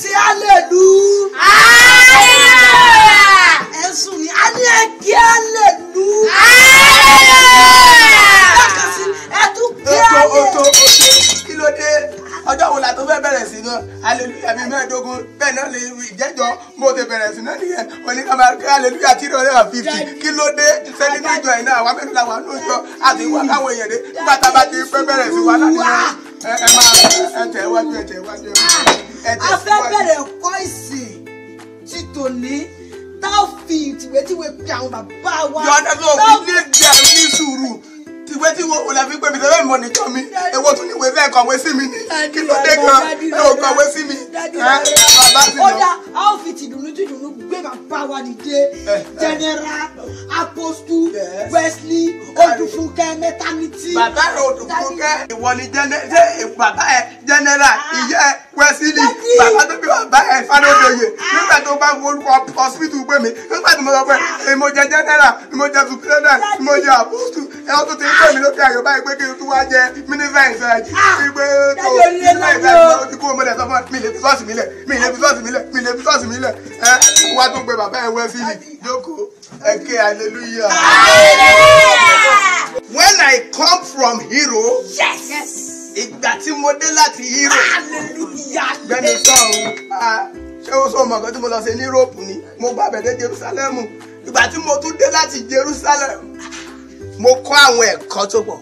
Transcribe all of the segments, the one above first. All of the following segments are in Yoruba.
ṣe alelu. ẹ sùn ní a ní ẹ kí alelu. lẹ́ẹ̀kan sí ẹ tún kí oto alelu. oto. Oto kí ló dé? Ọjọ́ wo la tó fẹ́ bẹ̀rẹ̀ sí náà hallelujah bíi mẹ́ẹ̀ẹ́dógún. Bẹ́ẹ̀ náà lè ìjẹ́jọ́ mo ti bẹ̀rẹ̀ sí náà nìyẹn. Oníkàmá hallelujah tí ìrọ̀lẹ́ wà fifty. Kí ló dé? Sẹ́ni ní ìjọ yìí náà? Wà mẹ́rin làwọn ìjọ àti ìwà káwọn èèyàn dé. Nígbà tá a bá ti fẹ́ bẹ̀rẹ̀ sí wa láti ẹ ẹ máa ẹ tẹ̀ wájú ẹ tẹ̀ wájú ẹ tẹ̀ a fẹ́ síwájú. bẹ̀rẹ̀ ẹ̀kọ́ ìsìn tí tòní. Tá a fi tìwétìwé pe àwọn bàbá wa. yọ̀ọ́dá tó a fi ní ìjà ní sùúrù. Tiwé tí wo òlà fi pé mi sẹ́fẹ̀ mọ̀ nìkan mi? Èwo tún ní ìwé fẹ́ kọ̀wé sí mi kí ló dé gan ò kọ̀wé sí mi. bàbá general apostle Yes. wesley odùfúnkẹ́ mẹtánítì. bàbá rẹ Odùfúnkẹ́. Ìwọ ni jẹnẹ ṣé bàbá ẹ jẹnẹra ìyá ẹ Dádì. bàbá tó bí bàbá ẹ Fádóyè nígbà tó bá forúkọ hospital gbé mi nígbà tí mo sọ pé èmi mo jẹ jẹnẹra mo jẹ sùpírẹ́dà mo jẹ àpòsù ẹ tó ti ń pè mí lókè àyè báyìí pé kí n tún wá jẹ mínísítà ìfẹ́jì ìgbé tó lọ́jọ́. ìfẹ́jì ó ti kú ọmọdé sọ fún mi lè fi sọ́ọ̀sì mi lẹ̀ mi lè fi sọ́ọ̀sì mi lẹ̀ mi lè fi sọ́ọ̀sì mi lẹ̀. Ẹ wá tó gbé bàbá ẹ wẹsílì jókòó. Ẹ ké hallelujah. When I come from hero, yes! Yes. ìgbà tí mo dé láti hero, hallelujah. gbẹ́ni sọ̀rọ̀ ah, ṣé o sọ ọmọ kan tí mo lọ sí ní Europe ni, mo gba abẹ́dẹ́ Jerusalem. Ìgbà tí mo tún dé láti Jerusalem, mo kọ́ àwọn ẹ̀kọ́ tó pọ̀.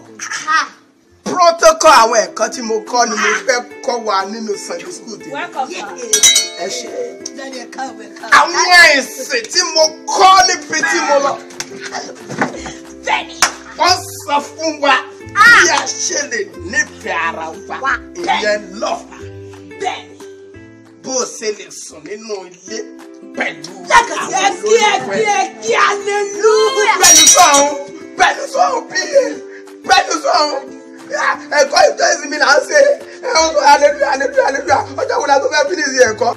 Protocol àwọn ẹ̀kọ́ tí mo kọ́ ni mo fẹ́ kọ́ wa nínú Sunday school tèmi. Ẹ ṣe. Àwọn ẹ̀sìn tí mo kọ́ níbi tí mo lọ. Wọ́n sọ fún wa bí a ṣe lè nífẹ̀ẹ́ ara wa ìyẹn lọ Bẹ́ẹ̀ni. bó o ṣe lè sùn nínú ilé pẹ̀lú lẹ́ẹ̀kan sí ẹ kí ẹ kí ẹ kí hallelujah. pẹ̀lú sọ̀hún gbẹnu sọ̀hún bí gbẹnu sọ̀hún. Ah, ẹ̀kọ́ ìtọ́ ìsìn mi là ń ṣe. Ẹ̀hún tó aleluya aleluya aleluya ọjọ́ wo la tó fẹ́ fílíìsì ẹ̀kọ́.